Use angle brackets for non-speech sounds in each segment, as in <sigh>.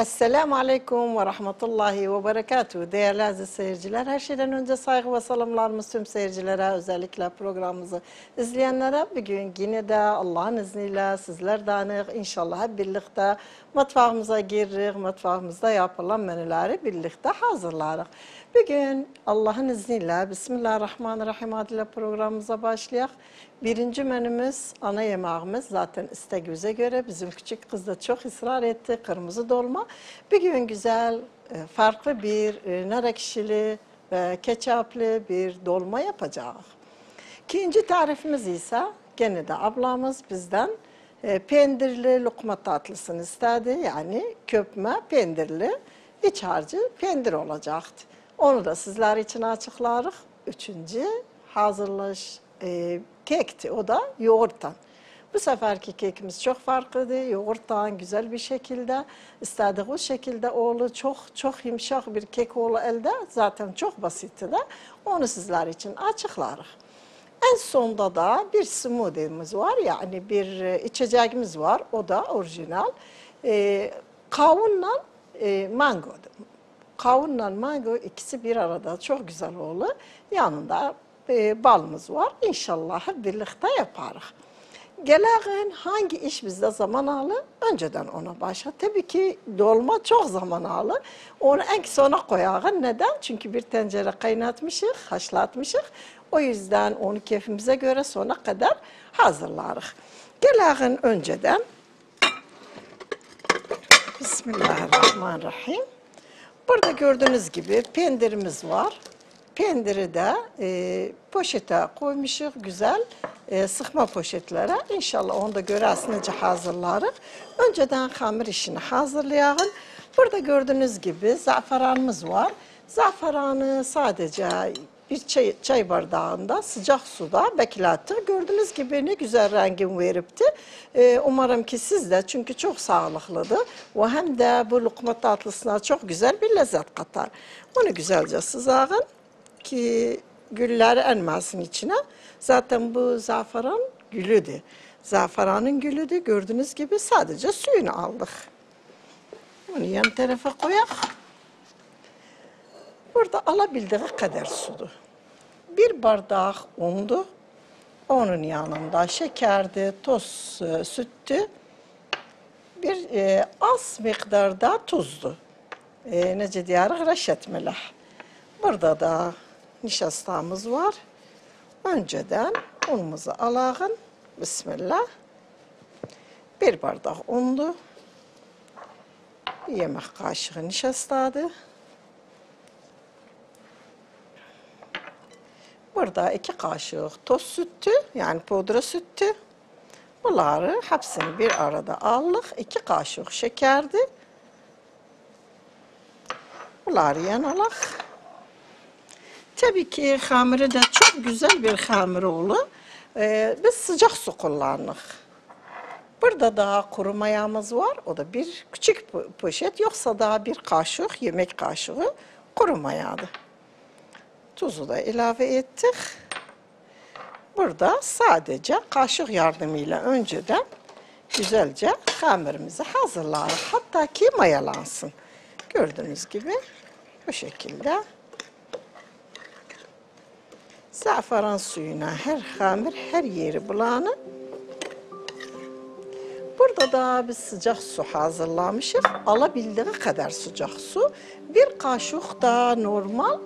Esselamu Aleyküm ve Rahmetullahi ve Berekatuhu. Değerli aziz seyirciler, her şeyden önce saygı ve selamlarımız tüm seyircilere, özellikle programımızı izleyenlere. Bugün yine de Allah'ın izniyle sizlerden inşallah hep birlikte mutfağımıza giririz, mutfağımızda yapılan menüleri birlikte hazırlarız. Bugün Allah'ın izniyle Bismillahirrahmanirrahim adıyla programımıza başlayak. Birinci menümüz ana yemeğimiz zaten isteğimize göre bizim küçük kız da çok ısrar etti kırmızı dolma. Bugün güzel e, farklı bir e, nar ekşili ve ketçaplı bir dolma yapacağız. İkinci tarifimiz ise gene de ablamız bizden e, peynirli lokma tatlısını istedi. Yani köpme peynirli iç harcı peynir olacaktı. Onu da sizler için açıklarız. Üçüncü hazırlaş e, kekti. O da yoğurttan. Bu seferki kekimiz çok farklıydı. Yoğurttan güzel bir şekilde istediğimiz şekilde oğlu çok çok yumuşak bir kek oğlu elde. Zaten çok basitti de. Onu sizler için açıklarız. En sonda da bir smoothie'miz var. Yani bir e, içeceğimiz var. O da orijinal. E, kavunla e, mango. Kavunla mango ikisi bir arada çok güzel oldu. Yanında e, balımız var. İnşallah hep birlikte yaparız. Geleğin hangi iş bizde zaman alır? Önceden ona başla. Tabii ki dolma çok zaman alır. Onu en sona koyarız. Neden? Çünkü bir tencere kaynatmışız, haşlatmışız. O yüzden onu keyfimize göre sona kadar hazırlarız. Geleğin önceden Bismillahirrahmanirrahim. Burada gördüğünüz gibi peynirimiz var. Peyniri de e, poşete koymuşuz güzel e, sıkma poşetlere. İnşallah onu da görəsinice hazırlarız. Önceden hamur işini hazırlayalım. Burada gördüğünüz gibi zaferanımız var. Zaferanı sadece bir çay, çay bardağında sıcak suda beklettik. Gördüğünüz gibi ne güzel rengin veripti. Ee, umarım ki siz de çünkü çok sağlıklıdır. Ve hem de bu lokma tatlısına çok güzel bir lezzet katar. Onu güzelce sızağın ki gülleri enmesin içine. Zaten bu zaferan gülüdür. Zaferanın gülüdür. Gördüğünüz gibi sadece suyunu aldık. Onu yan tarafa koyak. Burada alabildiği kadar sudu. Bir bardak undu. Onun yanında şekerdi, toz e, süttü. Bir e, az miktarda tuzdu. E, nece diyarıq reşet. Burada da nişastamız var. Önceden unumuzu alağın. Bismillah. Bir bardak undu. Yemek kaşığı nişastadı. Burada iki kaşık toz sütü yani pudra sütü. Bunları hepsini bir arada aldık. İki kaşık şekerdi. Bunları yanalak. Tabii ki hamuru da çok güzel bir hamur olur. Ee, biz sıcak su kullandık. Burada daha kuru mayamız var. O da bir küçük poşet yoksa daha bir kaşık yemek kaşığı kuru mayadı. Tuzu da ilave ettik. Burada sadece kaşık yardımıyla önceden güzelce hamurumuzu hazırlarız. Hatta ki mayalansın. Gördüğünüz gibi bu şekilde. Zaferan suyuna her hamur her yeri bulanı. Burada da biz sıcak su hazırlamışız. Alabildiği kadar sıcak su. Bir kaşık da normal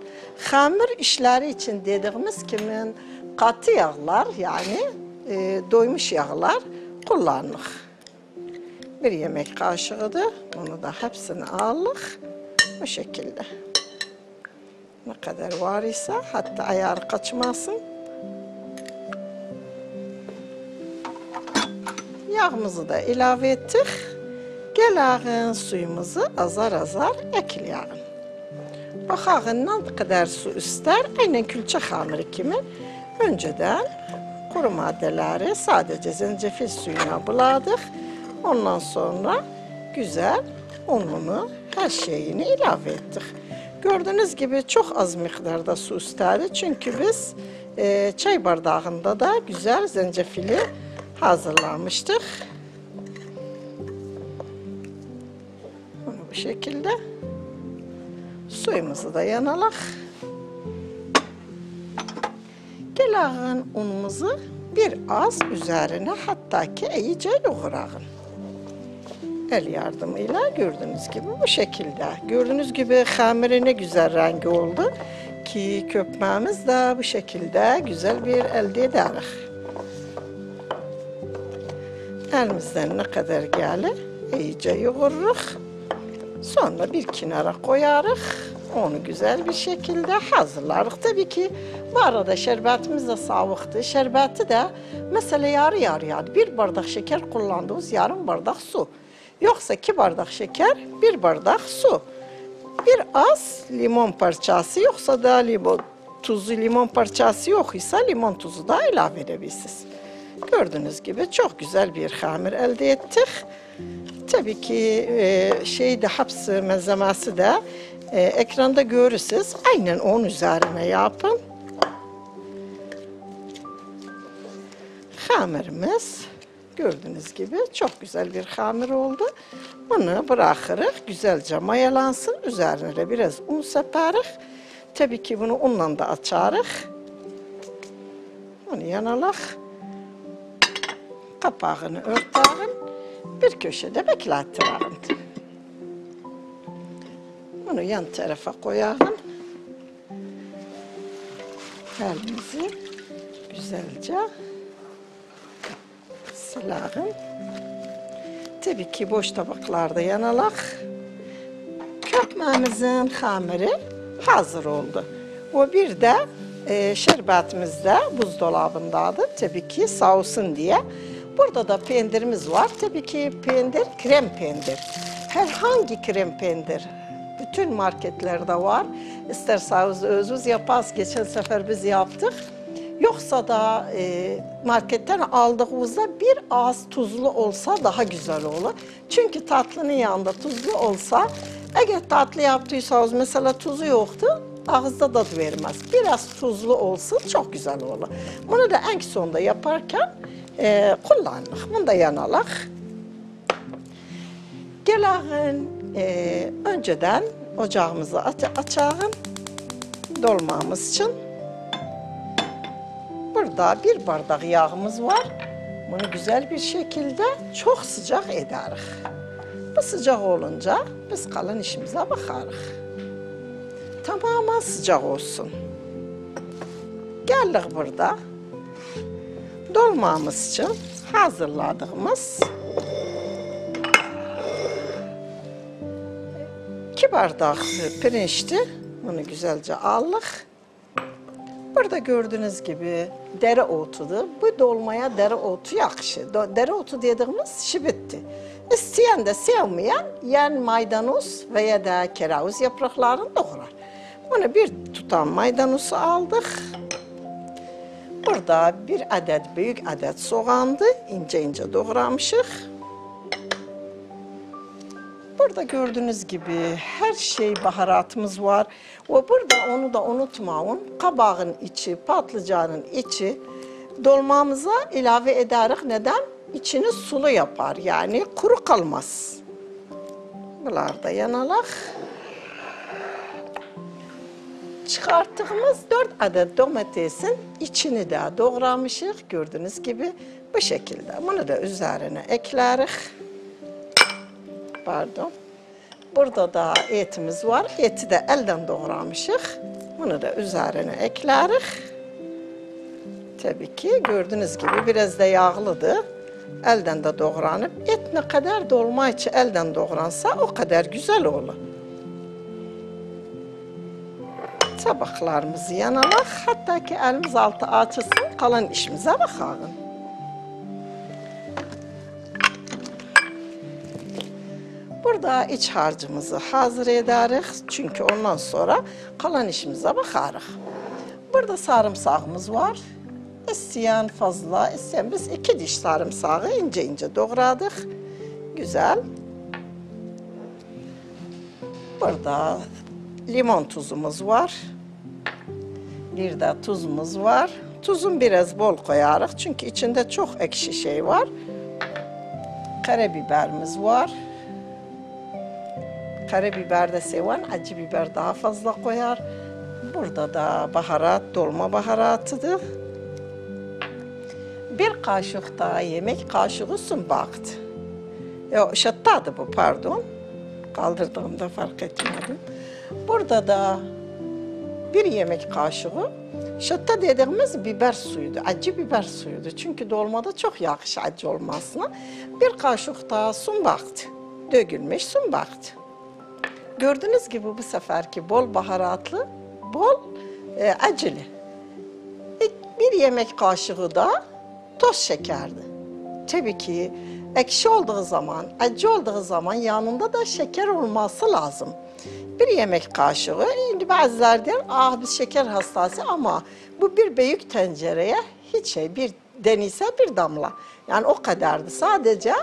hamur işleri için dediğimiz kimin katı yağlar yani e, doymuş yağlar kullandık. Bir yemek kaşığıdır. Onu da hepsini aldık. Bu şekilde. Ne kadar var ise hatta ayar kaçmasın. Yağımızı da ilave ettik. Geleğin suyumuzu azar azar ekleyelim. Bakağın ne kadar su ister, aynen külçe hamuru gibi. Önceden kuru maddeleri sadece zencefil suyuna buladık. Ondan sonra güzel ununu, her şeyini ilave ettik. Gördüğünüz gibi çok az miktarda su istedi. Çünkü biz e, çay bardağında da güzel zencefili hazırlamıştık. Bunu bu şekilde. Suyumuzu da yanalak. Gelağın unumuzu bir az üzerine hatta ki iyice yoğurağın. El yardımıyla gördüğünüz gibi bu şekilde. Gördüğünüz gibi hamiri ne güzel rengi oldu ki köpmemiz de bu şekilde güzel bir elde ederiz. Elimizden ne kadar gelir iyice yoğururuz. Sonra bir kenara koyarız. Onu güzel bir şekilde hazırlarız. Tabii ki bu arada şerbetimiz de sağlıklı. Şerbeti de mesela yarı yarıya bir bardak şeker kullandığımız yarım bardak su. Yoksa iki bardak şeker, bir bardak su. Bir az limon parçası yoksa da limon tuzu limon parçası yok ise limon tuzu da ilave edebilirsiniz. Gördüğünüz gibi çok güzel bir hamur elde ettik. Tabii ki e, şey de hapsi malzemesi de e, ekranda görürsünüz. Aynen onun üzerine yapın. Hamurumuz gördüğünüz gibi çok güzel bir hamur oldu. Bunu bırakırız güzelce mayalansın. Üzerine de biraz un seperik. Tabii ki bunu unla da açarız. Onu yanalak. Kapağını örterim. Bir köşede beklettirelim. Bunu yan tarafa koyalım. Elimizi güzelce silahım. Tabii ki boş tabaklarda yanalak. Köpmemizin hamuru hazır oldu. O bir de e, şerbetimiz de buzdolabındadır. Tabii ki soğusun diye. Burada da peynirimiz var. Tabii ki peynir krem peynir. Herhangi krem peynir. Bütün marketlerde var. İsterseniz özünüz yaparız. Geçen sefer biz yaptık. Yoksa da e, marketten aldığımızda bir az tuzlu olsa daha güzel olur. Çünkü tatlının yanında tuzlu olsa, eğer tatlı yaptıysanız mesela tuzu yoktu, ağızda tadı vermez. Biraz tuzlu olsun çok güzel olur. Bunu da en sonunda yaparken e, kullanırız. Bunu da yanalak. Gelağın e, önceden ocağımızı aç dolmamız için. Burada bir bardak yağımız var. Bunu güzel bir şekilde çok sıcak ederiz. Bu sıcak olunca biz kalan işimize bakarız. Tamamen sıcak olsun. Geldik burada. Dolmamız için hazırladığımız iki bardak pirinçti. Bunu güzelce aldık. Burada gördüğünüz gibi dereotudur. Bu dolmaya dereotu yakışır. Do- Dereotu dediğimiz şibitti. İsteyen de sevmeyen yen maydanoz veya da keravuz yapraklarını doğrar. Bunu bir tutam maydanozu aldık. Burada bir adet büyük adet soğandı. ince ince doğramışık. Burada gördüğünüz gibi her şey baharatımız var. Ve burada onu da unutmayın. Kabağın içi, patlıcanın içi dolmamıza ilave ederek neden? İçini sulu yapar. Yani kuru kalmaz. Bunlar da yanalak. Çıkarttığımız 4 adet domatesin içini de doğramışık. Gördüğünüz gibi bu şekilde. Bunu da üzerine ekleriz. Pardon. Burada da etimiz var. Eti de elden doğramışık. Bunu da üzerine ekleriz. Tabii ki gördüğünüz gibi biraz da yağlıdır. Elden de doğranıp et ne kadar dolma içi elden doğransa o kadar güzel olur. Tabaklarımızı yanalak. Hatta ki elimiz altı açılsın kalan işimize bakalım. Burada iç harcımızı hazır ederiz. Çünkü ondan sonra kalan işimize bakarız. Burada sarımsağımız var. İsteyen fazla, isteyen biz iki diş sarımsağı ince ince doğradık. Güzel. Burada limon tuzumuz var. Bir de tuzumuz var. Tuzun biraz bol koyarız çünkü içinde çok ekşi şey var. Karabiberimiz var. Karabiber de seven acı biber daha fazla koyar. Burada da baharat, dolma baharatıdır. Bir kaşık da yemek kaşığı sumbaktı. Yok, şattadı bu pardon. Kaldırdığımda fark etmedim. Burada da bir yemek kaşığı şatta dediğimiz biber suyuydu. Acı biber suyuydu. Çünkü dolmada çok yakış acı olmasına. Bir kaşık da sumbaktı. Dökülmüş sumbaktı. Gördüğünüz gibi bu seferki bol baharatlı, bol e, acılı. İlk Bir yemek kaşığı da toz şekerdi. Tabii ki ekşi olduğu zaman, acı olduğu zaman yanında da şeker olması lazım. Bir yemek kaşığı, şimdi bazılar der, ah biz şeker hastası ama bu bir büyük tencereye hiç şey, bir denise bir damla. Yani o kadardı. Sadece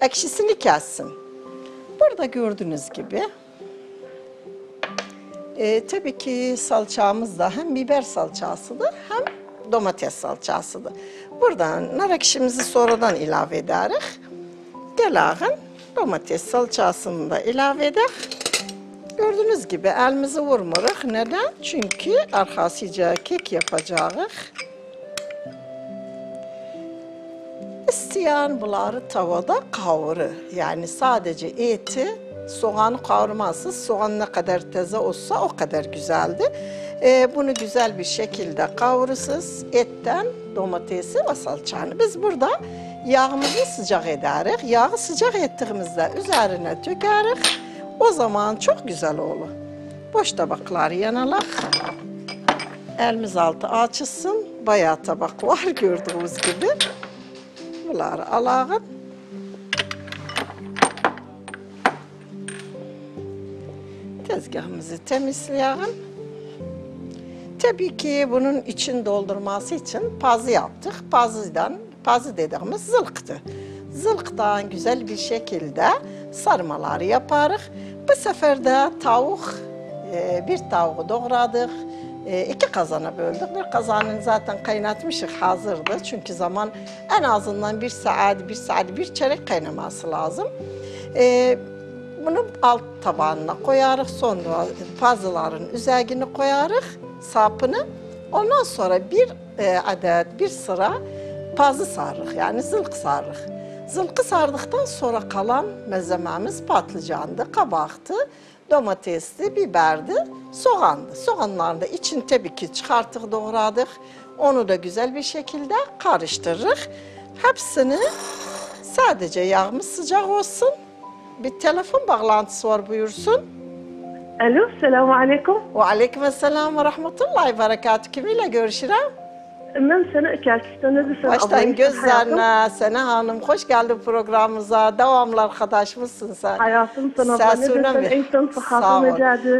ekşisini kessin. Burada gördüğünüz gibi e, tabii ki salçamız da hem biber salçasıdır hem domates salçasıdır. Buradan nar ekşimizi sonradan ilave ederiz. Gelağın domates salçasını da ilave eder. Gördüğünüz gibi elimizi vurmuruk. Neden? Çünkü arkasıca kek yapacağız. İsteyen bunları tavada kavurur. Yani sadece eti soğanı kavurmazsız. Soğan ne kadar taze olsa o kadar güzeldi. Ee, bunu güzel bir şekilde kavurursunuz. Etten domatesi ve salçanı. Biz burada yağımızı sıcak ederiz. Yağı sıcak ettiğimizde üzerine dökeriz. O zaman çok güzel olur. Boş tabakları yanalak. Elimiz altı açılsın. Bayağı tabak var <laughs> gördüğünüz gibi. Bunları alağın. Tezgahımızı temizleyelim. Tabii ki bunun için doldurması için pazı yaptık. Pazıdan, pazı dediğimiz zılktı. Zılktan güzel bir şekilde sarmaları yaparız. Bu sefer de tavuk, e, bir tavuğu doğradık. E, iki kazana böldük. Bir kazanın zaten kaynatmışık hazırdı. Çünkü zaman en azından bir saat, bir saat, bir çeyrek kaynaması lazım. E, bunu alt tabağına koyarız. Sonra pazıların üzerine koyarız sapını. Ondan sonra bir e, adet, bir sıra pazı sarırıq, yani zılk sarırıq. Zılkı sardıktan sonra kalan malzememiz patlıcandı, kabaktı, domatesli, biberdi, soğandı. Soğanları da için tabii ki çıkarttık, doğradık. Onu da güzel bir şekilde karıştırırıq. Hepsini sadece yağımız sıcak olsun. Bir telefon bağlantısı var buyursun. Alo, selamun aleyküm. Ve aleyküm selam ve rahmetullahi ve berekatuhu. Kiminle görüşürüm? Ben sana Kerkistan neredesin? Baştan gözlerine Sena Hanım. Hoş geldin programımıza. Devamlı arkadaşımızsın sen. Hayatım sana Sen ben söyle mi? En son Sağ ol.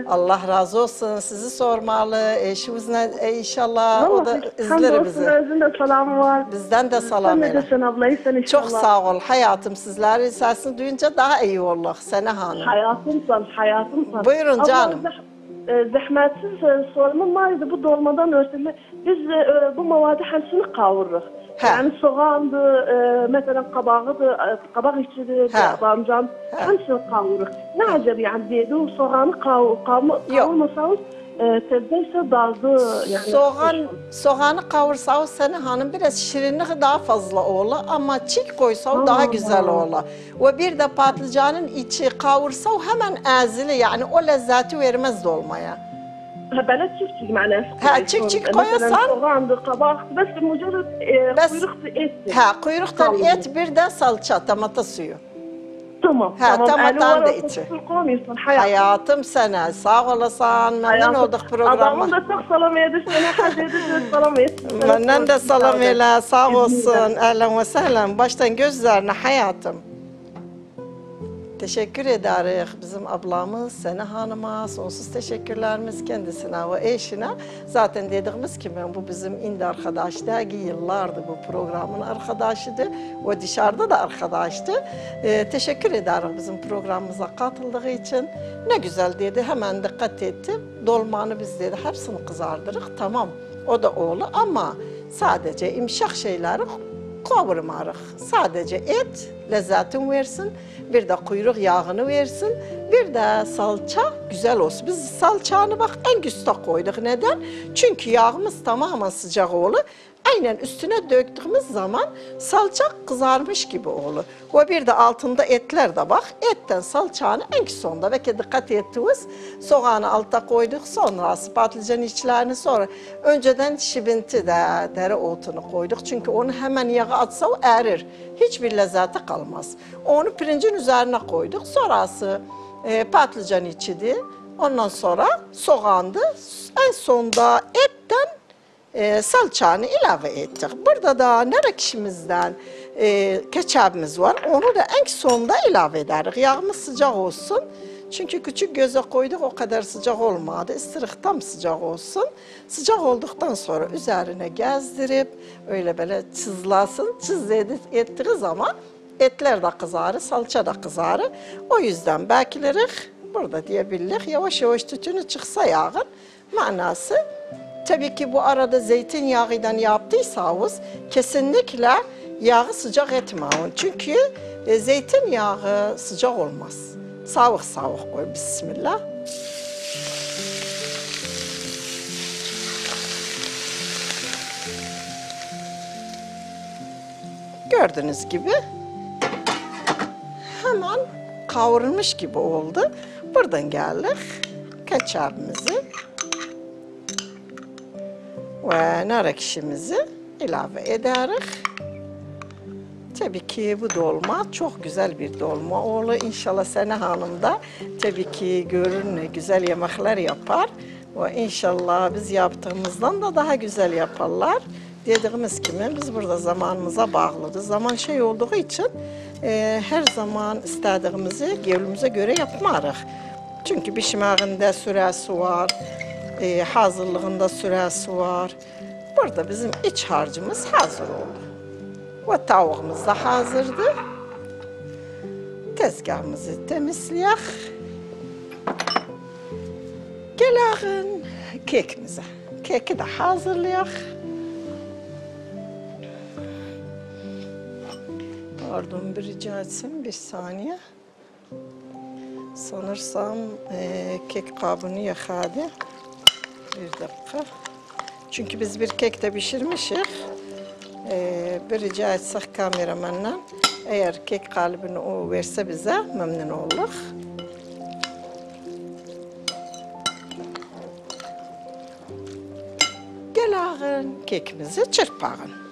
Allah razı olsun. Sizi sormalı. Eşimiz ne, e, inşallah o da izler bizi. özünde selamı var. Bizden de selam Sen ele. neredesin abla? İyisin inşallah. Çok sağ ol hayatım. Sizlerin sesini duyunca daha iyi olduk Sena Hanım. Hayatımsan, hayatımsan. Buyurun canım. zah- e, zahmetsiz e, sorunum vardı bu dolmadan ötürü. Biz e, e, bu mavadı hepsini kavururuz. He. Yani soğandı, e, mesela kabağıdı, e, kabak içidir, He. hepsini kavururuz. Ne acaba yani dedi o soğanı kav, kav, kavurmasanız e, tezde daldı. Yani, Soğan, soğanı kavursa o Sena Hanım biraz şirinlik daha fazla olur ama çiğ koysa o daha Allah. güzel olur. Ve bir de patlıcanın içi kavursa o hemen ezili yani o lezzeti vermez dolmaya. Ha, bana çift çift معناها Ha, çift çift koyarsan- soğandı, kabak, bes mujarrad e, Bes- kuyruktu etti. Ha kuyruktan Tamam. et bir Tamam, Ha, tamam. tamam, var, da içi. kusur koymuyorsun, hayat. Hayatım sana sağ olasın. Memnun Hayatım. olduk programa. Adamın da çok salam yedir, sana haz yedir, salam. Benden de salam ele sağ olsun. Ehlen ve sehlen. Baştan gözlerine hayatım. Teşekkür ederiz bizim ablamız Sena Hanım'a sonsuz teşekkürlerimiz kendisine ve eşine. Zaten dediğimiz gibi bu bizim indi arkadaş değil yıllardır bu programın arkadaşıydı ve dışarıda da arkadaştı. Ee, teşekkür ederiz bizim programımıza katıldığı için. Ne güzel dedi hemen dikkat etti. Dolmanı biz dedi hepsini kızardırık tamam o da oğlu ama sadece imşak şeyleri kavurmarıq. Sadece et lezzetini versin, bir de kuyruk yağını versin, bir de salça güzel olsun. Biz salçanı bak en üste koyduk. Neden? Çünkü yağımız tamamen sıcak olur. Aynen üstüne döktüğümüz zaman salça kızarmış gibi olur. Ve bir de altında etler de bak. Etten salçanı en sonda ve ki dikkat ettiniz. Soğanı alta koyduk sonra patlıcan içlerini sonra. Önceden şibinti de dereotunu koyduk. Çünkü onu hemen yağa atsa o erir. Hiçbir lezzeti kalmaz. Onu pirincin üzerine koyduk. Sonrası e, patlıcan içidi. Ondan sonra soğandı. En sonda etten e, salçanı ilave ettik. Burada da nar ekşimizden e, ketçabımız var. Onu da en sonda ilave ederiz. Yağımız sıcak olsun. Çünkü küçük göze koyduk o kadar sıcak olmadı. İstirik tam sıcak olsun. Sıcak olduktan sonra üzerine gezdirip öyle böyle çizlasın. Çiz ettiği zaman etler de kızarır, salça da kızarır. O yüzden belkileri burada diyebiliriz. Yavaş yavaş tütünü çıksa yağın manası Tabii ki bu arada zeytinyağıyla yaptıysanız kesinlikle yağı sıcak etmeyin. Çünkü e, zeytinyağı sıcak olmaz. Savuk savuk koy bismillah. Gördüğünüz gibi hemen kavrulmuş gibi oldu. Buradan geldik ketçabımızı ve nar ekşimizi ilave ederiz. Tabii ki bu dolma çok güzel bir dolma olur. İnşallah Sena Hanım da tabii ki görün ne güzel yemekler yapar. Ve inşallah biz yaptığımızdan da daha güzel yaparlar. Dediğimiz gibi biz burada zamanımıza bağlıdır. Zaman şey olduğu için e, her zaman istediğimizi gönlümüze göre yapmarız. Çünkü pişmeğinde süresi var, e, hazırlığında süresi var. Burada bizim iç harcımız hazır oldu. Ve tavuğumuz da hazırdı. Tezgahımızı temizleyek. Gelelim kekimize. Keki de hazırlayak. Pardon bir rica etsem bir saniye. Sanırsam e, kek kabını yakadı. Bir dakika. Çünkü biz bir kek de pişirmişiz. Ee, bir rica etsek kameramandan eğer kek kalıbını o verse bize memnun oluruz. Gelin kekimizi çırpağın.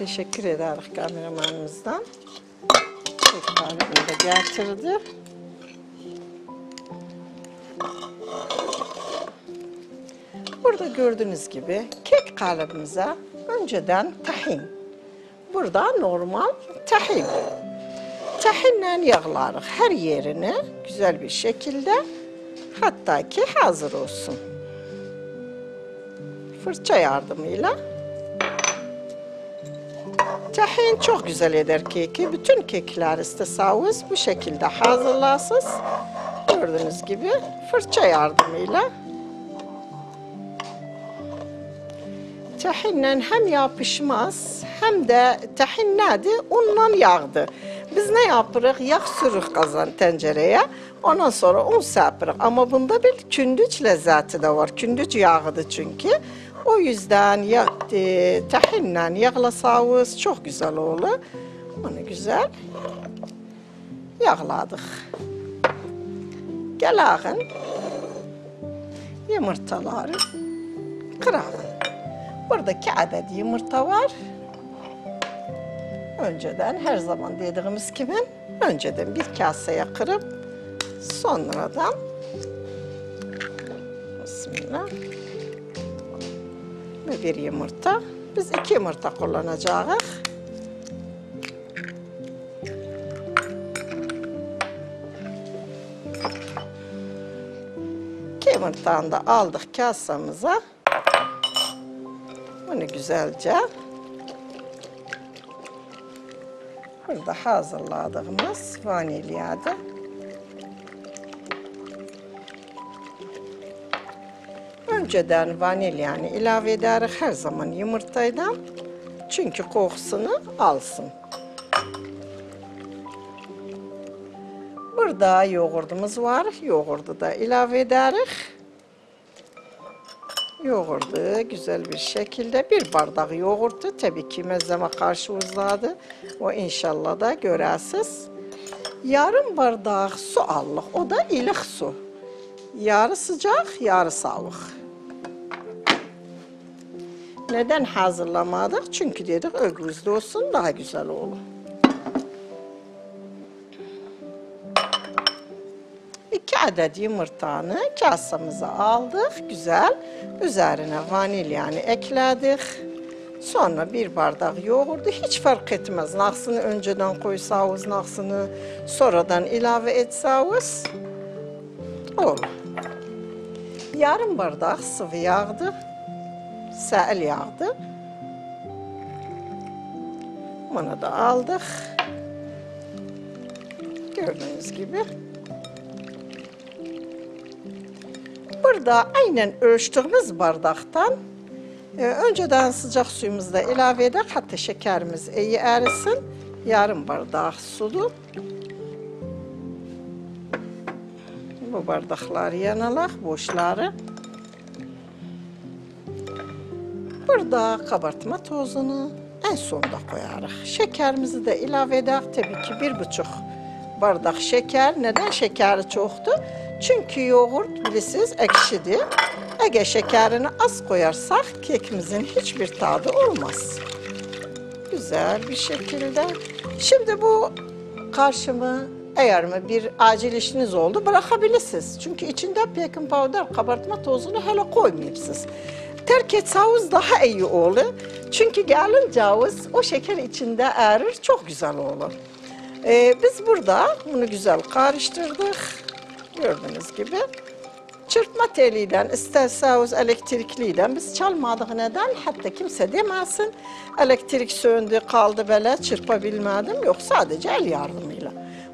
Teşekkür ederiz kameramanımızdan. Kalıbını da getirdi. Burada gördüğünüz gibi kek kalıbımıza önceden tahin. Burada normal tahin. Tahinle yağlarız her yerini güzel bir şekilde. Hatta ki hazır olsun. Fırça yardımıyla Tahin çok güzel eder keki. Bütün kekler istesavuz bu şekilde hazırlarsınız. Gördüğünüz gibi fırça yardımıyla. Tahinle hem yapışmaz hem de tahin nedir? Unla yağdı. Biz ne yaparız? Yağ sürük kazan tencereye. Ondan sonra un serpirik. Ama bunda bir kündüç lezzeti de var. Kündüç yağıdır çünkü. O yüzden ya, e, tahinle yağlasanız çok güzel olur. Onu güzel yağladık. Gelelim yumurtaları kıralım. Burada iki adet yumurta var. Önceden her zaman dediğimiz gibi önceden bir kaseye kırıp sonradan Bismillah ve bir yumurta. Biz iki yumurta kullanacağız. İki yumurtanı da aldık kasamıza. Bunu güzelce Burada hazırladığımız vanilyadı. Önceden vanilyanı ilave ederiz her zaman yumurtaydan. Çünkü kokusunu alsın. Burada yoğurdumuz var. Yoğurdu da ilave ederiz. Yoğurdu güzel bir şekilde bir bardak yoğurtu tabii ki mezeme karşı uzadı. O inşallah da görəsiz. Yarım bardak su aldık. O da ilik su. Yarı sıcak, yarı soğuk. Neden hazırlamadık? Çünkü dedik ögüzde olsun daha güzel olur. İki adet yumurtanı kasemize aldık. Güzel. Üzerine vanilyanı ekledik. Sonra bir bardak yoğurdu. Hiç fark etmez. Naksını önceden koysanız, naksını sonradan ilave etseniz olur. Yarım bardak sıvı yağdı. Sel yağdı. Bunu da aldık. Gördüğünüz gibi. Burada aynen ölçtüğümüz bardaktan e, önceden sıcak suyumuzda ilave eder. Hatta şekerimiz iyi erisin. Yarım bardak sulu. Bu bardakları yanalak, boşları. Burada kabartma tozunu en sonda koyarıq. Şekerimizi de ilave eder. Tabii ki bir buçuk bardak şeker. Neden şekeri çoktu? Çünkü yoğurt bilirsiniz ekşidir. Eğer şekerini az koyarsak kekimizin hiçbir tadı olmaz. Güzel bir şekilde. Şimdi bu karşımı eğer mi bir acil işiniz oldu bırakabilirsiniz. Çünkü içinde baking powder kabartma tozunu hele koymayıpsınız. Terk etseniz daha iyi olur. Çünkü gelin ceviz o şeker içinde erir çok güzel olur. Ee, biz burada bunu güzel karıştırdık. Gördüğünüz gibi. Çırpma teliyle, isterseniz elektrikliyle biz çalmadık neden? Hatta kimse demesin. Elektrik söndü, kaldı böyle çırpabilmedim. Yok sadece el yardımıyla.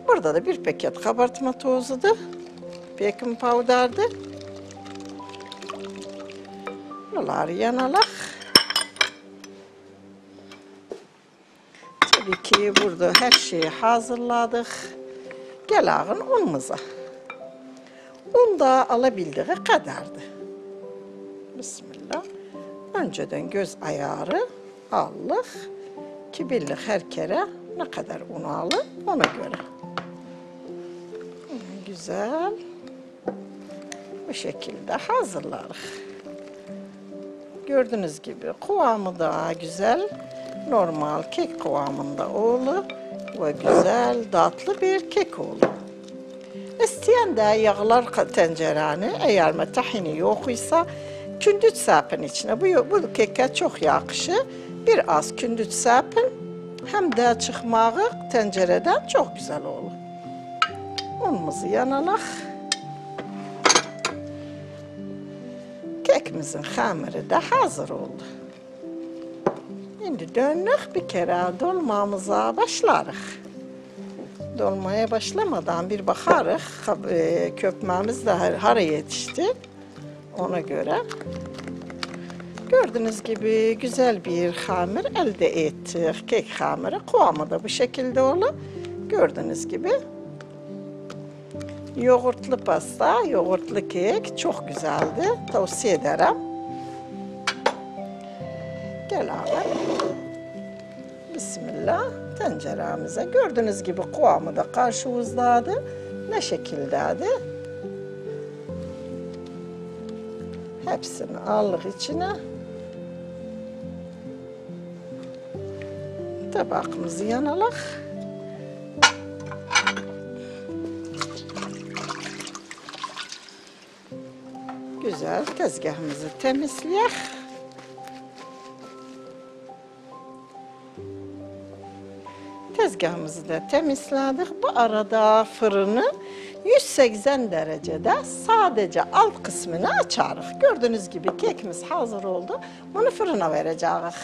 Burada da bir paket kabartma tozudu. Baking powder'dı. Bunları yanalak. Tabii ki burada her şeyi hazırladık. Geleğin unumuza. Un da alabildiği kadardı. Bismillah. Önceden göz ayarı aldık. Ki bildik her kere ne kadar un alır ona göre. Güzel. Bu şekilde hazırlarız. Gördüğünüz gibi kıvamı da güzel. Normal kek kıvamında olur. Ve güzel tatlı bir kek olur. İsteyen de yağlar tencereni eğer mi tahini yok ise kündüt sapın içine. Bu, bu keke çok yakışır. Biraz kündüt sapın hem de çıkmağı tencereden çok güzel olur. Unumuzu yanalak. Kekimizin hamuru da hazır oldu. Şimdi dönük bir kere dolmamıza başlarız. Dolmaya başlamadan bir bakarız. E, Köpmemiz de hara yetişti. Ona göre. Gördüğünüz gibi güzel bir hamur elde ettik. Kek hamuru. Kıvamı da bu şekilde olur. Gördüğünüz gibi. Yoğurtlu pasta, yoğurtlu kek çok güzeldi. Tavsiye ederim. Gel abi. Bismillah tenceremize. Gördüğünüz gibi kıvamı da karşımızdadı. Ne şekildeydi? Hepsini aldık içine. Tabağımızı yanalak. Güzel tezgahımızı temizleyek. Tezgahımızı da temizledik. Bu arada fırını 180 derecede sadece alt kısmını açarız. Gördüğünüz gibi kekimiz hazır oldu. Bunu fırına vereceğiz.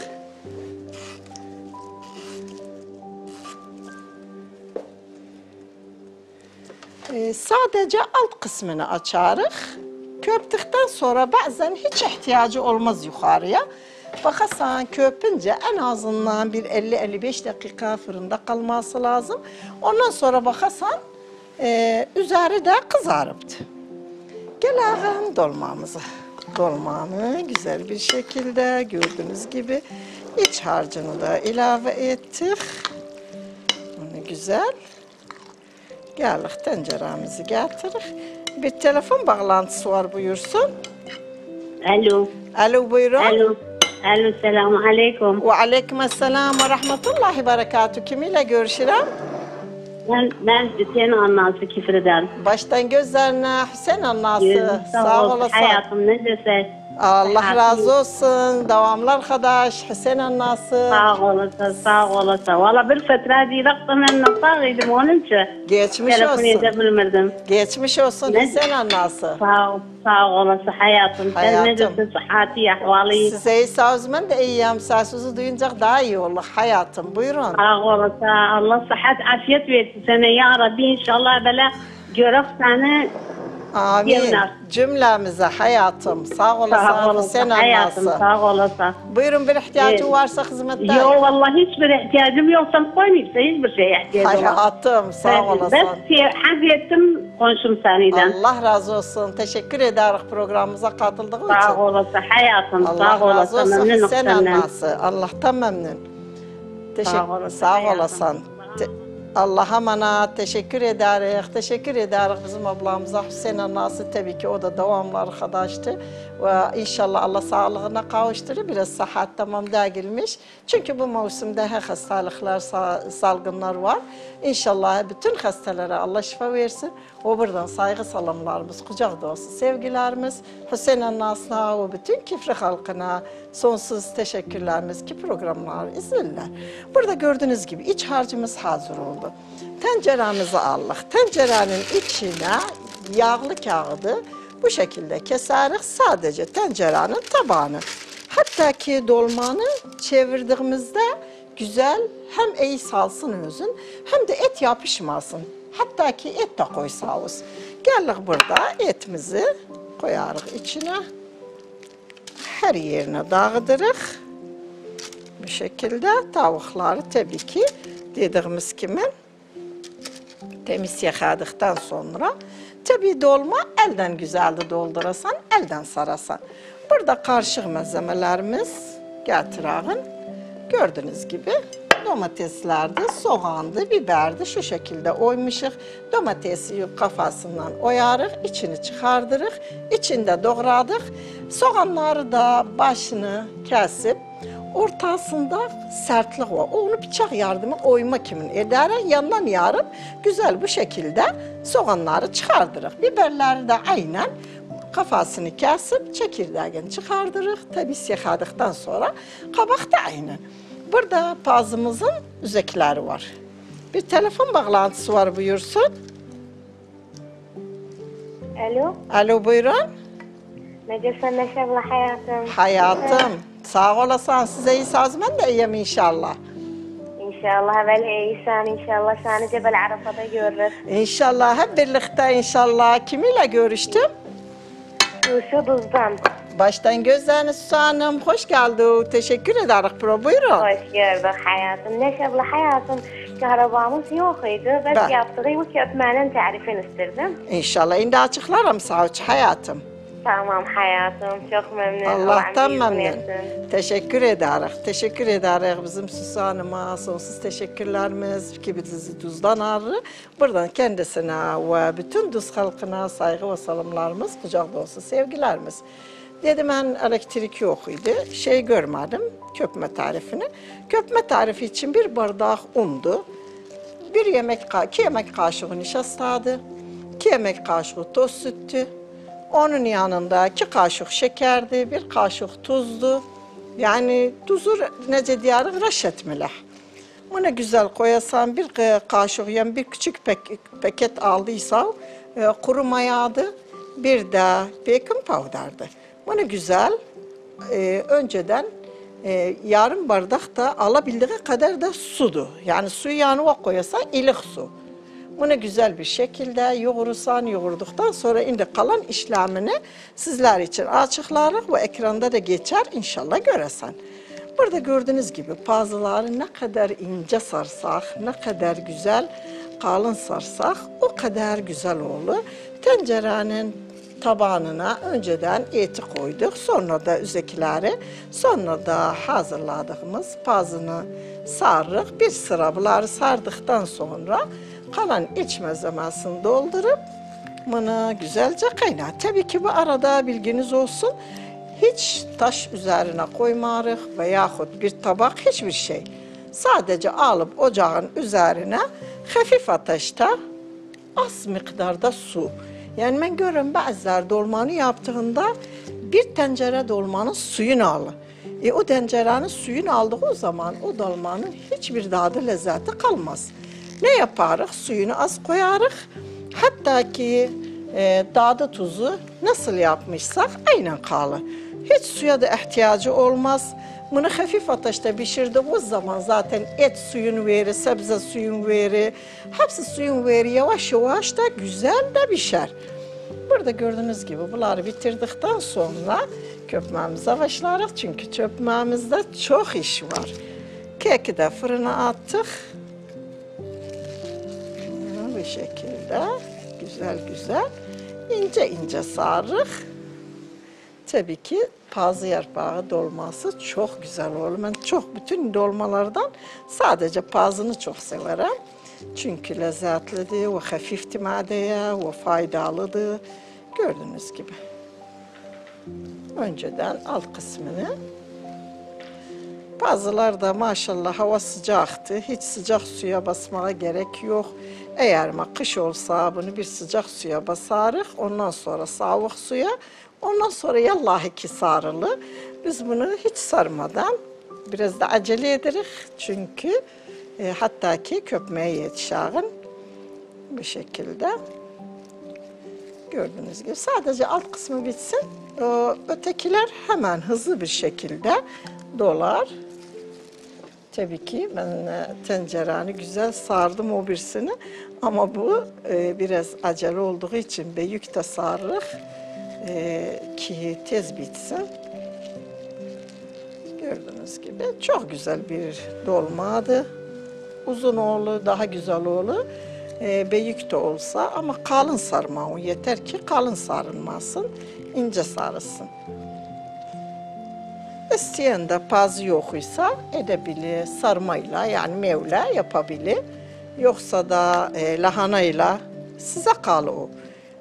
Ee, sadece alt kısmını açarız. Köptükten sonra bazen hiç ihtiyacı olmaz yukarıya. Bakasan köpünce en azından bir 50-55 dakika fırında kalması lazım. Ondan sonra bakasan e, üzeri de kızarıptı. Gelelim dolmamıza. Dolmamı güzel bir şekilde gördüğünüz gibi iç harcını da ilave ettik. Bunu güzel. Geldik tenceremizi getirik. Bir telefon bağlantısı var buyursun. Alo. Alo buyurun. Alo. Alo. Selamun aleyküm. Ve aleyküm selam ve rahmetullahi berekatuhu. Kiminle görüşürüm? Ben, ben Hüseyin Annası Kifir'den. Baştan gözlerine Hüseyin annası. Sağ olasın. Hayatım ne dese. Allah razı olsun. Devamlı arkadaş. Hüseyin annası. Sağ olasın, sağ olasın. Valla bir fıtra direkten ben nasağıydım onun için. Geçmiş Telefon olsun. edebilmirdim. Geçmiş olsun Ne- Hüseyin annası. Sağ sağ olasın hayatım. Sen Hayatım. desin sıhhati, ahvali. Size. Ben de iyiyim. Sözünüzü duyunca daha iyi olur hayatım. Buyurun. Sağ olasın. Allah sıhhat, afiyet versin sana ya Rabbi. İnşallah böyle görek seni Amin. Cümlemize hayatım. Sağ sağ olasın olasın Hüseyin hayatım. Sağ olasın. Buyurun bir ihtiyacı Evet. varsa hizmette. Yok vallahi hiçbir ihtiyacım yok. Sen koymayıpsa hiçbir şeye ihtiyacım yok. Hayatım sağ Ben, olasın. ben haz ettim konuşum seniden. Allah razı olsun. Teşekkür ederiz programımıza katıldığı için. Sağ olasın hayatım. Allah sağ razı olasın. olsun Memnunum Hüseyin senden. annası. Allah'tan memnun. Teşekkür, Sağ olasın sağ olasın. Allah'a emanet. Teşekkür ederiz. Teşekkür ederiz bizim ablamıza Hüseyin annası. Tabii ki o da devamlı arkadaştı. İnşallah Allah sağlığına kavuşturur. Biraz sıhhat tamam değilmiş. Çünkü bu mevsimde her hastalıklar, sa- salgınlar var. İnşallah bütün hastalara Allah şifa versin. O buradan saygı salamlarımız, kucak dolusu sevgilerimiz. Hüseyin annasına ve bütün Kifri halkına sonsuz teşekkürlerimiz ki programlar izlerler. Burada gördüğünüz gibi iç harcımız hazır oldu. Tenceremizi aldık. Tencerenin içine yağlı kağıdı bu şekilde keserek sadece tencerenin tabağını. Hatta ki dolmanı çevirdiğimizde güzel hem iyi salsın özün hem de et yapışmasın. Hatta ki et de koysanız. Geldik burada etimizi koyarız içine. Her yerine dağıdırıq. Bu şekilde tavukları tabii ki dediğimiz gibi temiz yıkadıktan sonra tabii dolma elden güzeldi doldurasan, elden sarasan. Burada karışık malzemelerimiz getirin. Gördüğünüz gibi domateslerdi, soğandı, biberdi şu şekilde oymuşuk. Domatesi kafasından oyarıq, içini çıxardırıq, içinde doğradık. Soğanları da başını kesip ortasında sertlik var. Onu bıçak yardımı oyma kimin edərək yandan yarıp güzel bu şekilde soğanları çıxardırıq. Biberleri de aynen kafasını kesip çekirdeğini çıkardırıq. Tabi yıkadıktan sonra kabak da aynen. Burada pazımızın üzekleri var. Bir telefon bağlantısı var buyursun. Alo, Alo buyurun. Necəsən Nəşəblə həyatım? Hayatım. Sağ olasın. Size iyi sazmen de iyiyim inşallah. İnşallah əvvəl eysən, inşallah səni Cəbəl Ərəfada görürük. İnşallah hep birlikte inşallah. Kimiyle görüştüm? Gülşü Duzdan. Baştan gözleriniz Susanım. Hoş geldin. Teşekkür ederiz. Bro, buyurun. Xoş gördük həyatım. Nəşəblə həyatım, arabamız yox idi. Bəs Bəli. yapdığı bu köpmənin tərifini istirdim. İnşallah indi açıklarım sağ ol hayatım. Tamam həyatım, çox məmnun. Allah'tan Allah memnun. Teşekkür ederiz. Teşekkür ederiz bizim Susan'ıma. Sonsuz teşekkürlerimiz ki bizi Tuz'dan ağrı. Buradan kendisine ve bütün Tuz halkına saygı ve salamlarımız, kucak dolusu sevgilerimiz. Dedim ben elektrik yok idi. Şey görmedim, köpme tarifini. Köpme tarifi için bir bardak undu. Bir yemek, iki yemek kaşığı nişastadı. iki yemek kaşığı toz süttü. Onun yanında iki kaşık şekerdi, bir kaşık tuzdu. Yani tuzu nece diyarı reşet mileh. Bunu güzel koyasan bir ka- kaşık yani bir küçük paket aldıysa e, kuru mayadı. Bir de baking powder'dı. Bunu güzel e, önceden e, yarım bardak da alabildiği kadar da sudu. Yani suyu yanına koyarsan ilik su. Bunu güzel bir şekilde yoğurursan yoğurduktan sonra indi kalan işlemini sizler için açıklarız ve ekranda da geçer inşallah göresen. Burada gördüğünüz gibi pazıları ne kadar ince sarsak, ne kadar güzel kalın sarsak o kadar güzel olur. Tencerenin tabağına önceden eti koyduk. Sonra da üzekileri, sonra da hazırladığımız pazını sardık. Bir sıra bunları sardıktan sonra kalan iç malzemesini doldurup bunu güzelce kaynat. Tabii ki bu arada bilginiz olsun. Hiç taş üzerine koymarıq veyahut bir tabak hiçbir şey. Sadece alıp ocağın üzerine hafif ateşte az miktarda su. Yani ben görüyorum bazılar dolmanı yaptığında bir tencere dolmanın suyunu alır. E o tencerenin suyunu aldığı zaman o dolmanın hiçbir tadı lezzeti kalmaz. Ne yaparız? Suyunu az koyarız. Hatta ki e, tadı tuzu nasıl yapmışsak aynen kalır. Hiç suya da ihtiyacı olmaz. Bunu hafif ateşte pişirdiğimiz zaman zaten et suyunu verir, sebze suyunu verir. Hepsi suyun verir. Yavaş yavaş da güzel de pişer. Burada gördüğünüz gibi bunları bitirdikten sonra köpmemize başlarız. Çünkü köpmemizde çok iş var. Keki de fırına attık. Şekilde güzel güzel ince ince sarık. Tabii ki pazı yarpağı dolması çok güzel olur. Ben çok bütün dolmalardan sadece pazını çok severim. Çünkü lezzetlidir ve hafifti madeye ve faydalıdır. Gördüğünüz gibi. Önceden alt kısmını Bazılarda maşallah hava sıcaktı. Hiç sıcak suya basmaya gerek yok. Eğer ma kış olsa bunu bir sıcak suya basarız. Ondan sonra soğuk suya. Ondan sonra yallahi ki sarılı. Biz bunu hiç sarmadan biraz da acele ederiz. Çünkü e, hatta ki köpmeye yetişeğin bu şekilde. Gördüğünüz gibi sadece alt kısmı bitsin. O, ötekiler hemen hızlı bir şekilde dolar. Tabii ki ben e, tencereni güzel sardım o birisini ama bu e, biraz acele olduğu için büyük de sarırıq e, ki tez bitsin. Gördüğünüz gibi çok güzel bir dolmadı. Uzun oğlu daha güzel oğlu. E, büyük de olsa ama kalın sarma o yeter ki kalın sarılmasın, ince sarılsın. İsteyen de pazı yokuysa edebilir sarmayla yani mevle yapabilir. Yoksa da e, lahanayla size kalı o.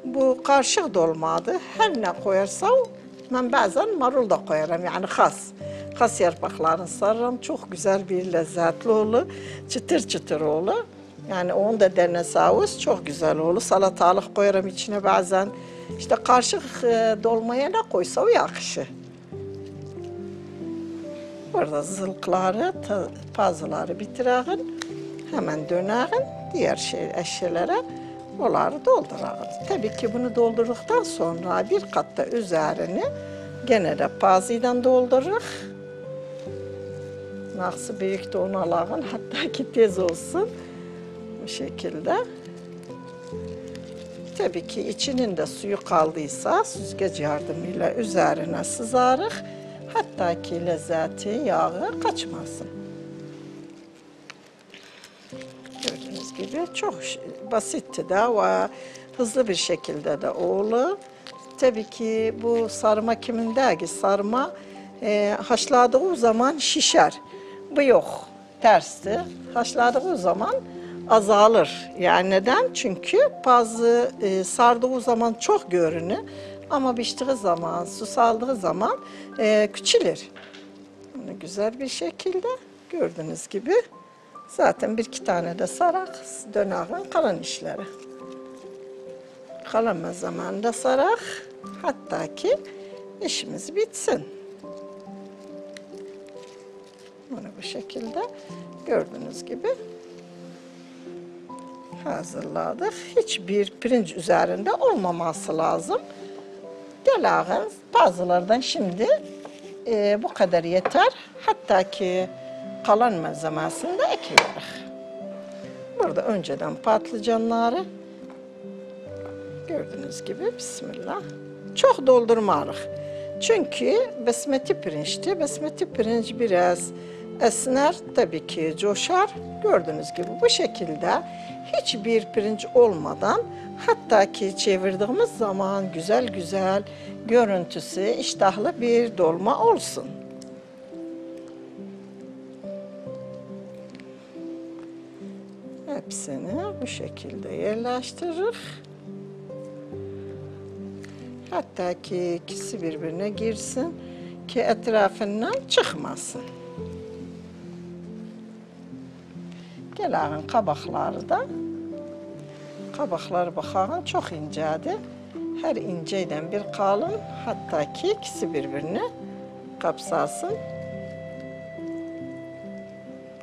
Bu karışık dolmadı. Her ne koyarsa ben bazen marul da koyarım yani has. Has yarpaklarını sararım. Çok güzel bir lezzetli olur. Çıtır çıtır olur. Yani onu da deneseniz çok güzel olur. Salatalık koyarım içine bazen. İşte karışık e, dolmaya ne koysa o yakışır. Burada zılkları, ta- pazıları bitirelim. Hemen dönelim diğer şey, eşyalara. Onları dolduralım. Tabii ki bunu doldurduktan sonra bir katta üzerini gene de pazıyla doldururuz. Naksı büyük de onu alalım. Hatta <laughs> ki tez olsun. Bu şekilde. Tabii ki içinin de suyu kaldıysa süzgeç yardımıyla üzerine sızarıq. Hatta ki lezzeti, yağı kaçmasın. Gördüğünüz gibi çok basitti de ve hızlı bir şekilde de olur. Tabii ki bu sarma kimin değil ki sarma e, haşladığı zaman şişer. Bu yok. Tersti. Haşladığı zaman azalır. Yani neden? Çünkü bazı e, sardığı zaman çok görünür. Ama piştiği zaman, su saldığı zaman e, küçülür. Bunu güzel bir şekilde gördüğünüz gibi zaten bir iki tane de sarak döneğin kalan işleri. Kalan zamanında sarak hatta ki işimiz bitsin. Bunu bu şekilde gördüğünüz gibi hazırladık. Hiçbir pirinç üzerinde olmaması lazım. Delağın bazılardan şimdi e, bu kadar yeter. Hatta ki kalan malzemesini de ekleriz. Burada önceden patlıcanları gördüğünüz gibi bismillah. Çok doldurmarıq. Çünkü basmati pirinçti. Basmati pirinç biraz esner tabii ki coşar. Gördüğünüz gibi bu şekilde hiçbir pirinç olmadan hatta ki çevirdiğimiz zaman güzel güzel görüntüsü iştahlı bir dolma olsun. Hepsini bu şekilde yerleştirir. Hatta ki ikisi birbirine girsin ki etrafından çıkmasın. Gelen kabakları da kabaklar baxağın çok incədir. Hər incə bir qalın, hatta ki ikisi birbirini kapsasın.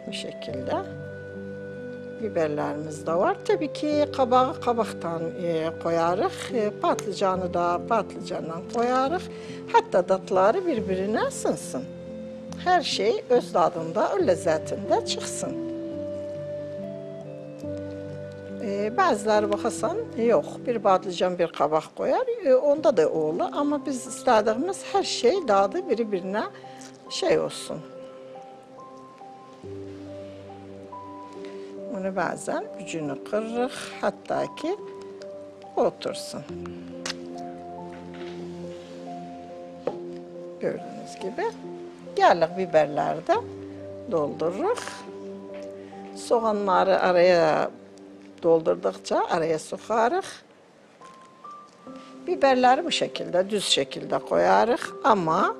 Bu şekilde. Biberlerimiz de var. Tabii ki kabağı kabaktan e, koyarıq, e, patlıcanı da patlıcandan koyarıq. Hatta tatları birbirine ısınsın. Her şey öz dadında, öz lezzetinde çıksın. E, bazıları bakasan yok bir patlıcan bir kabak koyar. E, onda da olur ama biz istediğimiz her şey dadı birbirine şey olsun. Bunu bazen ucunu kırırıq, hatta ki otursun. Gördüğünüz gibi. Yerlik biberleri de doldururuq. Soğanları araya doldurdukça araya sokarıq. Biberleri bu şekilde, düz şekilde koyarıq ama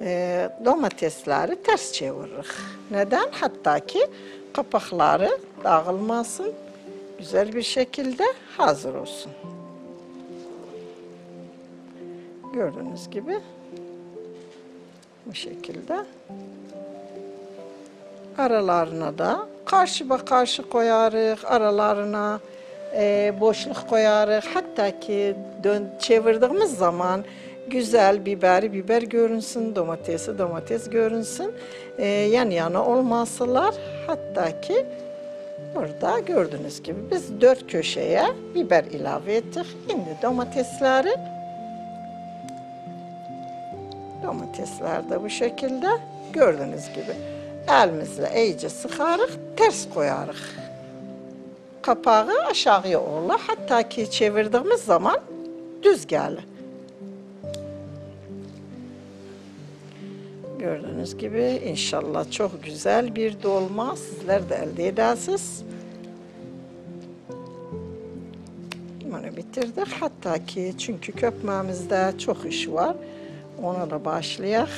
e, domatesleri ters çeviririk. Neden? Hatta ki kapakları dağılmasın, güzel bir şekilde hazır olsun. Gördüğünüz gibi bu şekilde aralarına da karşı karşı koyarıq, aralarına e, boşluk koyarıq. Hatta ki dön çevirdiğimiz zaman güzel biberi biber görünsün, domatesi domates görünsün. E, yan yana olmasılar. Hatta ki burada gördüğünüz gibi biz dört köşeye biber ilave ettik. Şimdi domatesleri domatesler de bu şekilde gördüğünüz gibi elimizle iyice sıkarıq, ters koyarıq. Kapağı aşağıya olur. Hatta ki çevirdiğimiz zaman düz gelir. Gördüğünüz gibi inşallah çok güzel bir dolma sizler de elde edersiniz. Bunu bitirdik. Hatta ki çünkü köpmemizde çok iş var. Ona da başlayaq.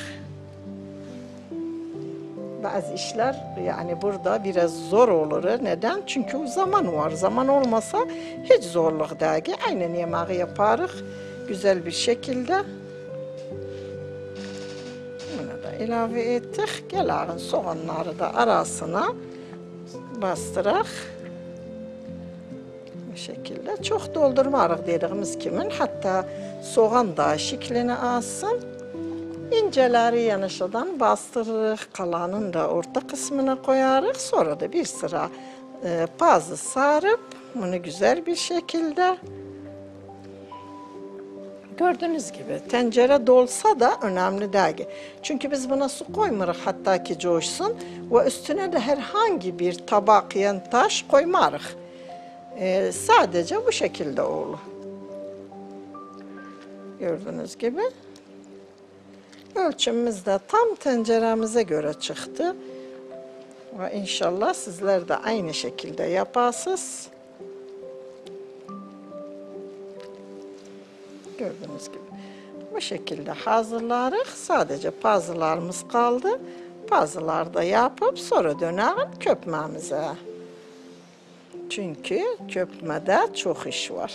Bazı işler yani burada biraz zor olur. Neden? Çünkü zaman var. Zaman olmasa hiç zorluk değil. Aynen yemeği yaparız. Güzel bir şekilde. Bunu da ilave ettik. Gelerin soğanları da arasına bastırak. Bu şekilde çok doldurmarıq dediğimiz kimin. Hatta soğan da şeklini alsın. İnceleri yanaşadan bastırırıq. Kalanın da orta kısmına koyarıq. Sonra da bir sıra e, pazı sarıp bunu güzel bir şekilde Gördüğünüz gibi tencere dolsa da önemli değil. Çünkü biz buna su koymuyoruz hatta ki coşsun ve üstüne de herhangi bir tabak yan taş koymarıq. Ee, sadece bu şekilde olur. Gördüğünüz gibi. Ölçümümüz de tam tenceremize göre çıktı. Ve inşallah sizler de aynı şekilde yaparsınız. Gördüğünüz gibi. Bu şekilde hazırlarıq. Sadece pazılarımız kaldı. Pazılar da yapıp sonra dönelim köpmemize. Çünkü köpmede çok iş var.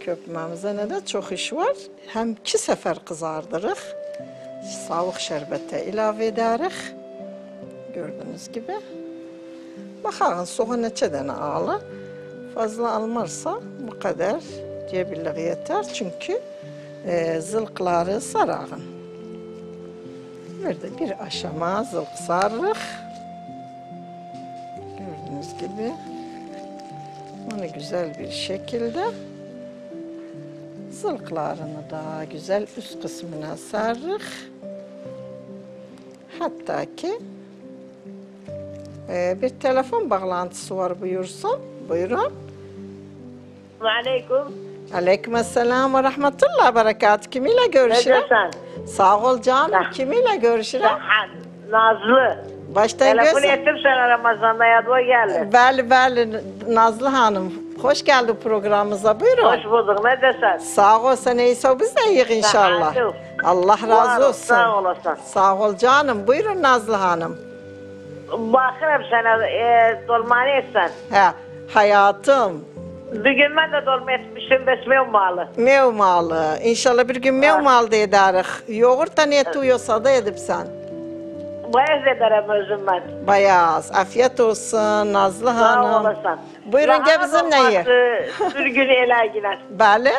Köpmemize ne de çok iş var. Hem iki sefer kızardırıq. Savıq şərbətə ilave edərik. Gördüğünüz gibi. Baxağın soğan neçə dənə alır. Fazla almarsa bu kadar diyebilirlik yeter. Çünkü e, zılkları sarağın. Bir de bir aşama zılk sarırıq. Gördüğünüz gibi. Bunu güzel bir şekilde zılklarını da güzel üst kısmına sarırıq. Hatta ki e, bir telefon bağlantısı var buyursun. Buyurun. Aleyküm. Aleykümselam ve rahmetullah berekat. Kimiyle görüşürüm? Necəsən? Sağ ol canım. Sağ. Kimiyle görüşürüm? Ha, Nazlı. Baştan Telefon göster. ettim sana Ramazan'da yadıma geldi. Bəli, bəli Nazlı Hanım. Hoş geldin programımıza. Buyurun. Hoş bulduk. Ne desen? Sağ ol sen iyisi biz de iyi inşallah. Sağ ol. Allah razı ol, olsun. Sağ olasın. Sağ ol canım. Buyurun Nazlı Hanım. Bakırım sana e, dolmanı etsen. He, hayatım. Bugün ben de dolma etmişim besme malı. Mevmalı. İnşallah bir gün mevmalı da ederik. Yoğurt da ne tuyuyorsa da edip sen. Bayez ederim özüm ben. Bayaz. Afiyet olsun Nazlı Sağ Hanım. olasın. Buyurun gel bizimle ye. Bir gün ele girer. Bəli.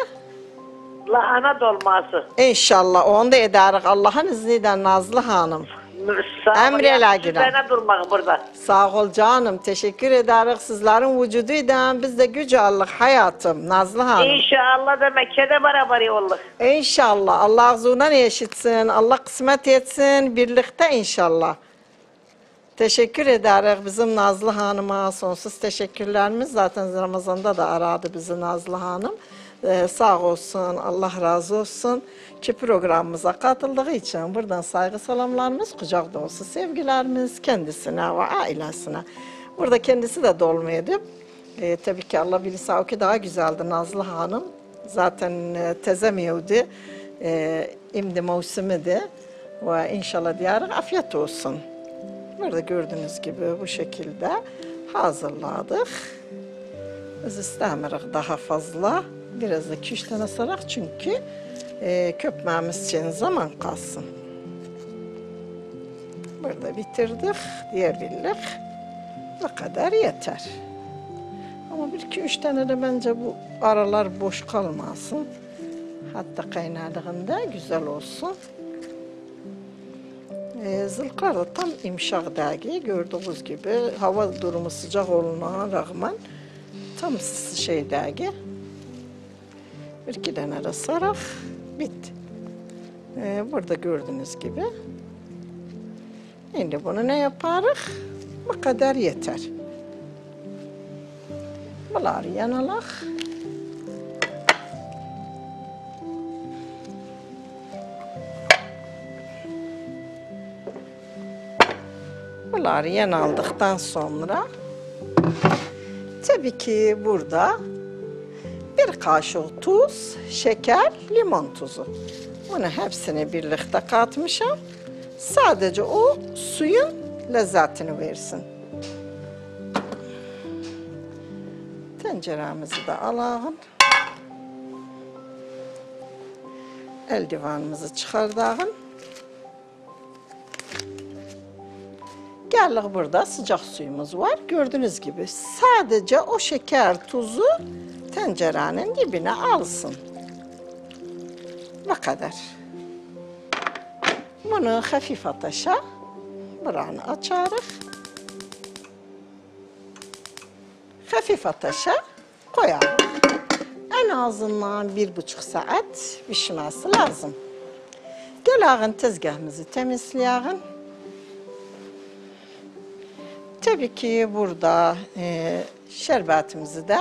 Lahana dolması. İnşallah onu da ederik Allah'ın izniyle Nazlı Hanım. Sağ ele Siz girer. bana durmak burada. Sağ ol canım. Teşekkür ederiz. Sizlerin vücuduyla biz de güç aldık hayatım Nazlı Hanım. İnşallah da Mekke'de beraber olduk. İnşallah. Allah ağzından eşitsin. Allah kısmet etsin. Birlikte inşallah. Teşekkür ederiz bizim Nazlı Hanım'a. Sonsuz teşekkürlerimiz. Zaten Ramazan'da da aradı bizi Nazlı Hanım. Ee, sağ olsun, Allah razı olsun ki programımıza katıldığı için buradan saygı selamlarımız, kucak dolusu sevgilerimiz kendisine ve ailesine. Burada kendisi de dolma e, tabii ki Allah bilirse o ki daha güzeldi Nazlı Hanım. Zaten e, tezemiydi, e, imdi mevsimidir ve inşallah diyarıq afiyet olsun. Burada gördüğünüz gibi bu şekilde hazırladık. Biz istemirik daha fazla. Biraz da 2-3 tane sarak çünkü e, köpmemiz için zaman kalsın. Burada bitirdik diyebilirlik. Bu kadar yeter. Ama bir iki üç tane de bence bu aralar boş kalmasın. Hatta kaynadığında güzel olsun. E, zılklar da tam imşak dergi gördüğünüz gibi hava durumu sıcak olmana rağmen tam şey dergi. Bir iki tane de saraf bitti. E, burada gördüğünüz gibi. Şimdi bunu ne yaparız? Bu kadar yeter. Bunları yanalak. Bunları yanaldıktan sonra tabii ki burada bir kaşık tuz, şeker, limon tuzu. Bunu hepsini birlikte katmışım. Sadece o suyun lezzetini versin. Tenceremizi de alalım. Eldivanımızı çıkardağın. Geldik burada sıcak suyumuz var. Gördüğünüz gibi sadece o şeker tuzu tencerenin dibine alsın. Bu kadar. Bunu hafif ateşe buranı açarız. Hafif ateşe koyalım. En azından bir buçuk saat pişmesi lazım. Gelağın tezgahımızı temizleyelim. Tabii ki burada e, şerbetimizi de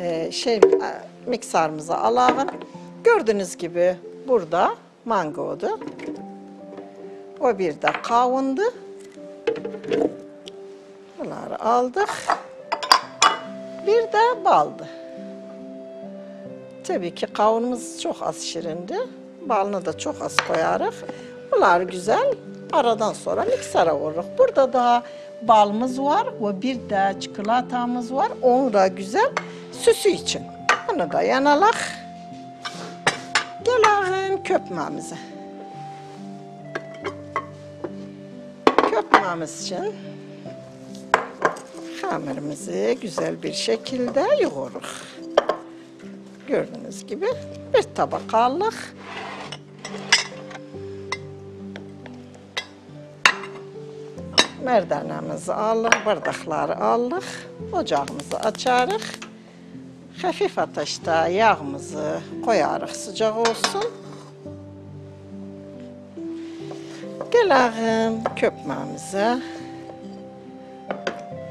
e, şey e, mikserimize alalım. Gördüğünüz gibi burada mangodu. O bir de kavundu. Bunları aldık. Bir de baldı. Tabii ki kavunumuz çok az şirindi. Balını da çok az koyarız. Bunlar güzel. Aradan sonra miksere vururuz. Burada da balımız var ve bir de çikolatamız var. Onu da güzel süsü için. Bunu da yanalak. Gelelim köpmemize. Köpmemiz için hamurumuzu güzel bir şekilde yoğururuz. Gördüğünüz gibi bir tabak aldık. Merdanemizi aldık, bardakları aldık. Ocağımızı açarıq. Hafif ateşte yağımızı koyarıq sıcak olsun. Gelelim köpmemize.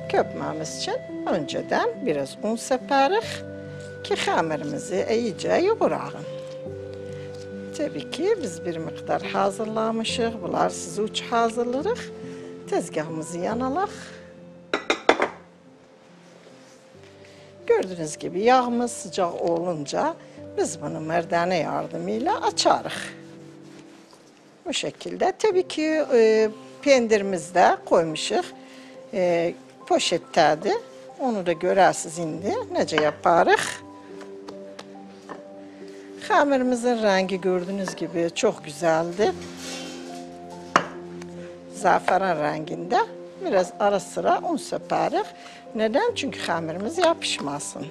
Köpmemiz için önceden biraz un seperik ki hamurumuzu iyice yoğuralım. Tabii ki biz bir miktar hazırlamışıq. Bunlar sizi uç hazırlarıq. Tezgahımızı yanalaq. Gördüğünüz gibi yağımız sıcak olunca biz bunu merdane yardımıyla açarıq. Bu şekilde. Tabii ki e, pendirimizi de koymuşuq. E, poşettedir. Onu da görərsiniz indi. Necə yaparıq? Hamurumuzun rengi gördüğünüz gibi çok güzeldi. Zaferan renginde. Biraz ara sıra un seperik. Neden? Çünkü hamurumuz yapışmasın.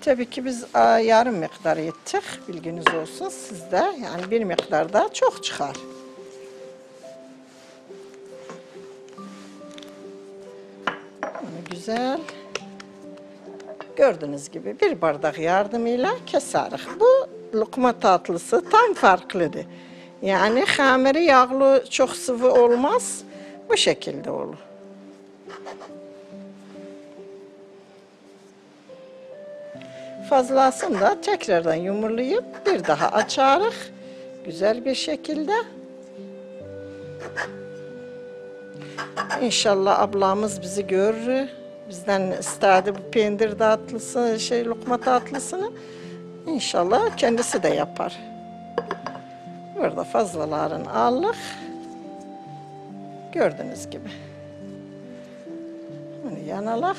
Tabii ki biz yarım miktar ettik. Bilginiz olsun sizde. Yani bir miktar daha çok çıkar. Bunu güzel gördüğünüz gibi bir bardak yardımıyla keserik. Bu lokma tatlısı tam farklıdır. Yani hamuru yağlı çok sıvı olmaz. Bu şekilde olur. Fazlasını da tekrardan yumurlayıp bir daha açarıq. Güzel bir şekilde. İnşallah ablamız bizi görür. Bizden istedi bu pendir tatlısı, şey lokma tatlısını. İnşallah kendisi de yapar. Burada fazlalarını aldık. Gördüğünüz gibi. Bunu yanalak.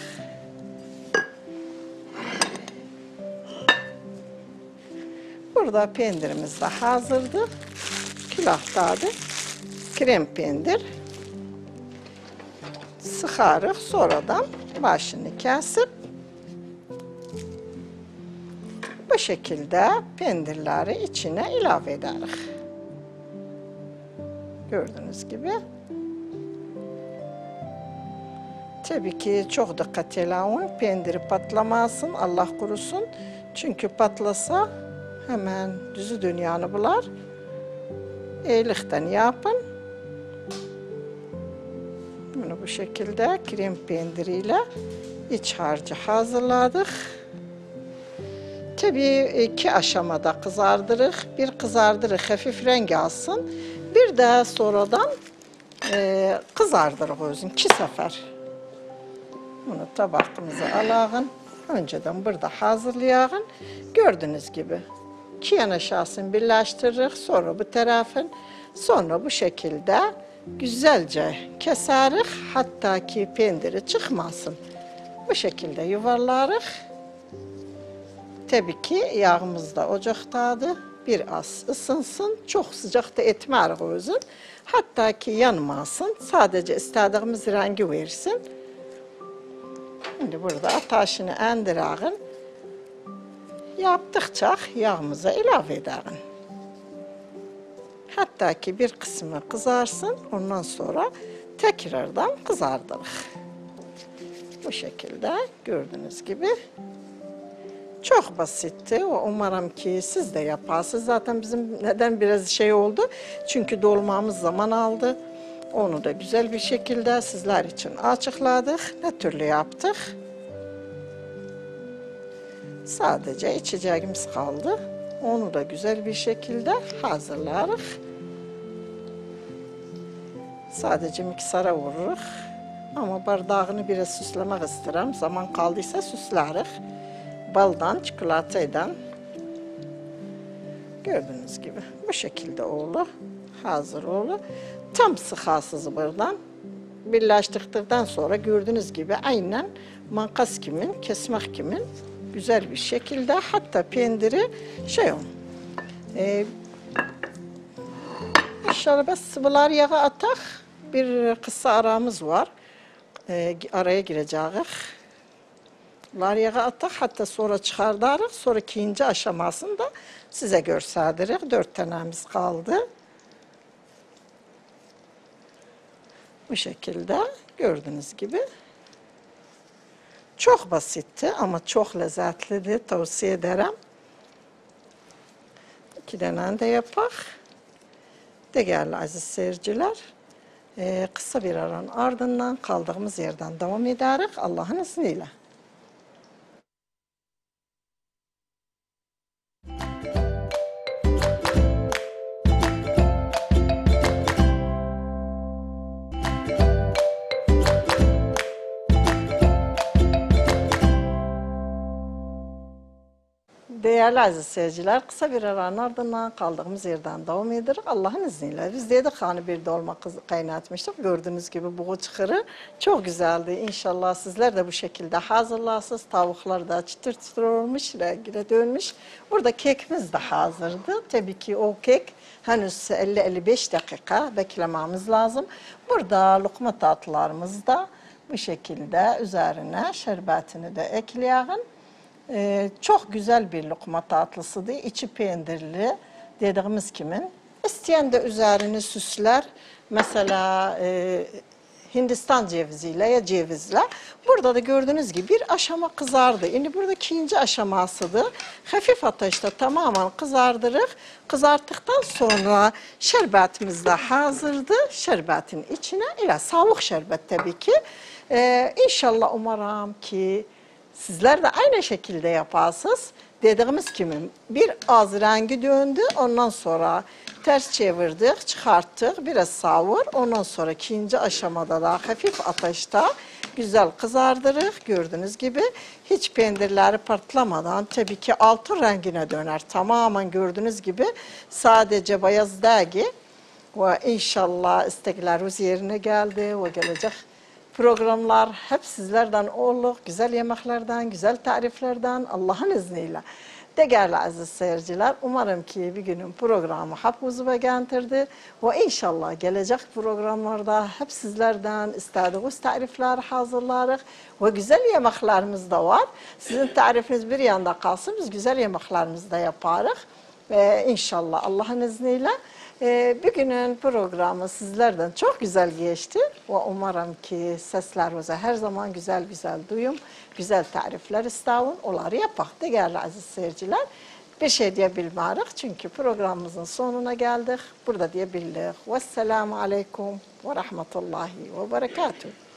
Burada pendirimiz de hazırdı. Külahtadır. Krem pendir sıkarıq, sonradan başını kesip bu şekilde pendirleri içine ilave ederiz. Gördüğünüz gibi. Tabii ki çok dikkat edin. Pendiri patlamasın, Allah korusun. Çünkü patlasa hemen düzü dünyanı bular. Eğilikten yapın. Bunu bu şekilde krem pendiriyle iç harcı hazırladık. Tabii iki aşamada kızardırıq. Bir kızardırıq hafif renk alsın. Bir de sonradan e, kızardırıq özün iki sefer. Bunu tabağımıza alağın. Önceden burada hazırlayağın. Gördüğünüz gibi iki yan aşağısını birleştiririk. Sonra bu tarafın. Sonra bu şekilde güzelce keserik. Hatta ki pendiri çıkmasın. Bu şekilde yuvarlarıq. Tabii ki yağımız da ocaqdadır. Bir az ısınsın. Çok sıcak da etmərik özün. Hatta ki yanmasın. Sadece istediğimiz rengi versin. Şimdi burada ateşini endirəğin. Yaptıkça yağımıza ilave edəğin. Hatta ki bir kısmı kızarsın. Ondan sonra tekrardan kızardırıq. Bu şekilde gördüğünüz gibi. Çok basitti. Umarım ki siz de yaparsınız. Zaten bizim neden biraz şey oldu? Çünkü dolmamız zaman aldı. Onu da güzel bir şekilde sizler için açıkladık. Ne türlü yaptık? Sadece içeceğimiz kaldı. Onu da güzel bir şekilde hazırlarız. Sadece miksara vururuz. Ama bardağını biraz süslemek isterim. Zaman kaldıysa süsleriz. Baldan, çikolatayla. Gördüğünüz gibi bu şekilde olur. Hazır olur. Tam sıkasız buradan. Birleştirdikten sonra gördüğünüz gibi aynen makas kimin, kesmek kimin güzel bir şekilde hatta pendiri şey on. E, biz sıvılar yağı atak. Bir kısa aramız var. E, araya gireceğiz. Lar yağı atak hatta sonra çıkardarıq. Sonra ikinci aşamasını da size görsədirik. Dört tanemiz kaldı. Bu şekilde gördüğünüz gibi Çok basitti ama çok lezzetlidir. Tavsiye ederim. İki tane de yapak. Değerli aziz seyirciler, e, kısa bir aranın ardından kaldığımız yerden devam ederiz Allah'ın izniyle. Değerli aziz seyirciler, kısa bir aranın ardından kaldığımız yerden devam ederiz. Allah'ın izniyle. Biz dedik hani bir dolma kaynatmıştık. Gördüğünüz gibi bu çıkırı çok güzeldi. İnşallah sizler de bu şekilde hazırlarsınız. Tavuklar da çıtır çıtır olmuş, rengine dönmüş. Burada kekimiz de hazırdı. Tabii ki o kek henüz 50-55 dakika beklememiz lazım. Burada lokma tatlılarımız da bu şekilde üzerine şerbetini de ekleyelim. Ee, çok güzel bir lokma tatlısıdır. İçi peynirli dediğimiz kimin. İsteyen de üzerini süsler. Mesela e, Hindistan ceviziyle ya cevizle. Burada da gördüğünüz gibi bir aşama kızardı. Şimdi burada ikinci aşamasıdır. Hafif ateşte tamamen kızardırır. Kızarttıktan sonra şerbetimiz de hazırdı. Şerbetin içine ile soğuk şerbet tabii ki. Ee, inşallah umarım ki Sizler de aynı şekilde yaparsınız. Dediğimiz gibi bir az rengi döndü. Ondan sonra ters çevirdik, çıkarttık. Biraz savur. Ondan sonra ikinci aşamada da hafif ateşte güzel kızardırır. Gördüğünüz gibi hiç peynirleri partlamadan tabii ki altın rengine döner. Tamamen gördüğünüz gibi sadece beyaz değil. Ve inşallah isteklerimiz yerine geldi ve gelecek programlar hep sizlerden olur. Güzel yemeklerden, güzel tariflerden Allah'ın izniyle. Değerli aziz seyirciler, umarım ki bir günün programı hepimizi beğendirdi ve inşallah gelecek programlarda hep sizlerden istediğiniz tarifler hazırlarız ve güzel yemeklerimiz de var. Sizin tarifiniz bir yanda kalsın, biz güzel yemeklerimizi de yaparız. Ee, inşallah Allah'ın izniyle. Ee, bir günün programı sizlerden çok güzel geçti umarım ki seslerinize her zaman güzel güzel duyum, güzel tarifler istavun, onları yapak. Değerli aziz seyirciler, bir şey diyebilmiyoruz çünkü programımızın sonuna geldik. Burada diyebildik. Vesselamu aleyküm ve rahmetullahi ve berekatuhu.